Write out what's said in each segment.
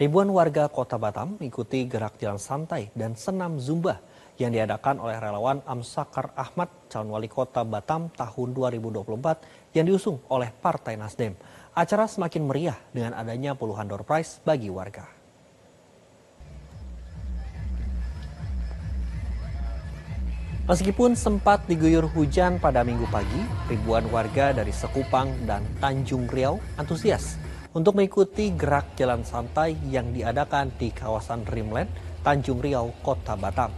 Ribuan warga kota Batam mengikuti gerak jalan santai dan senam zumba yang diadakan oleh relawan Amsakar Ahmad, calon wali kota Batam tahun 2024 yang diusung oleh Partai Nasdem. Acara semakin meriah dengan adanya puluhan door prize bagi warga. Meskipun sempat diguyur hujan pada minggu pagi, ribuan warga dari Sekupang dan Tanjung Riau antusias untuk mengikuti gerak jalan santai yang diadakan di kawasan Rimland, Tanjung Riau, Kota Batam.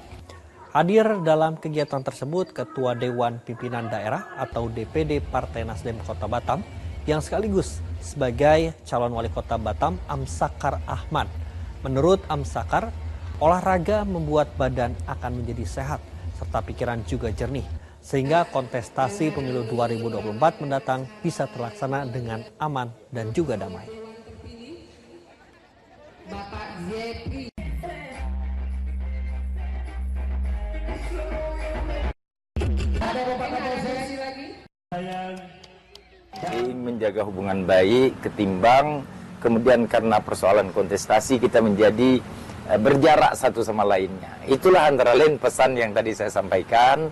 Hadir dalam kegiatan tersebut Ketua Dewan Pimpinan Daerah atau DPD Partai Nasdem Kota Batam yang sekaligus sebagai calon wali kota Batam Amsakar Ahmad. Menurut Amsakar, olahraga membuat badan akan menjadi sehat serta pikiran juga jernih sehingga kontestasi pemilu 2024 mendatang bisa terlaksana dengan aman dan juga damai. Menjaga hubungan baik ketimbang kemudian karena persoalan kontestasi kita menjadi eh, berjarak satu sama lainnya. Itulah antara lain pesan yang tadi saya sampaikan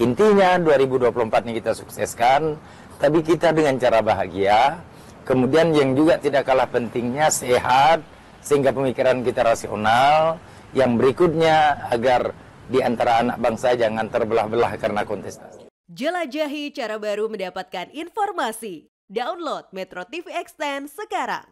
Intinya 2024 ini kita sukseskan, tapi kita dengan cara bahagia. Kemudian yang juga tidak kalah pentingnya sehat, sehingga pemikiran kita rasional. Yang berikutnya agar di antara anak bangsa jangan terbelah-belah karena kontestasi. Jelajahi cara baru mendapatkan informasi. Download Metro TV Extend sekarang.